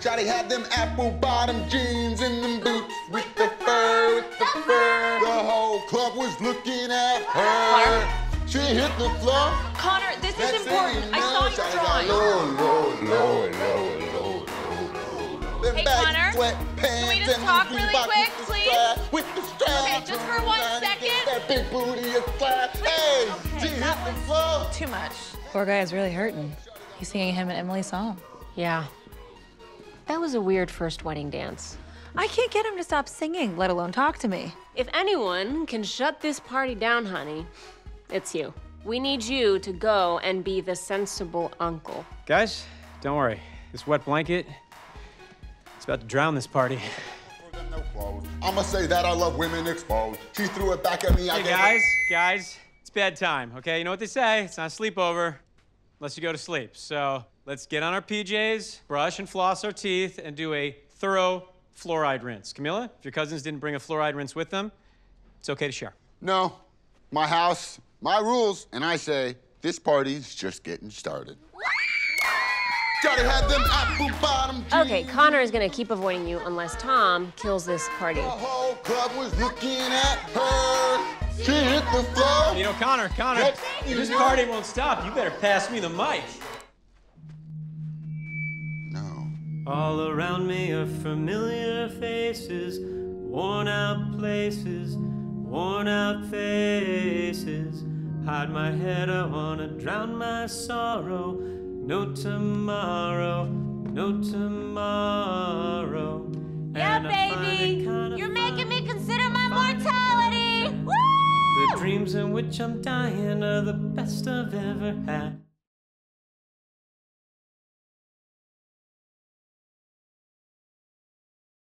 Shotty had them apple bottom jeans and them boots with the fur, with the fur. The whole club was looking at her. She hit the floor. Connor, this Next is important. you I saw your Shotty drawing. low, low, low, low, low, low, low. Hey, baggy Connor, sweatpants can we just talk really quick, with the please? strap, With the strap. Okay, just for one Trying to get. That big booty is clap. Hey, Okay, she hit the floor. too much. Poor guy is really hurting. He's singing him and Emily's song. Yeah. That was a weird first wedding dance. I can't get him to stop singing, let alone talk to me. If anyone can shut this party down, honey, it's you. We need you to go and be the sensible uncle. Guys, don't worry. This wet blanket, it's about to drown this party. I'ma say that I love women exposed. She threw it back at me. Hey gave guys, guys, it's bedtime, okay? You know what they say, it's not a sleepover unless you go to sleep. So let's get on our PJs, brush and floss our teeth, and do a thorough fluoride rinse. Camilla, if your cousins didn't bring a fluoride rinse with them, it's okay to share. No, my house, my rules, and I say this party's just getting started. Gotta have them apple bottom jeans. Okay, Connor is gonna keep avoiding you unless Tom kills this party. She hit the floor. You know, Connor, Connor, Next this you know- party won't stop, you better pass me the mic. No. All around me are familiar faces, worn out places, worn out faces. Hide my head, I wanna drown my sorrow. No tomorrow, no tomorrow. Dreams in which I'm dying are the best I've ever had.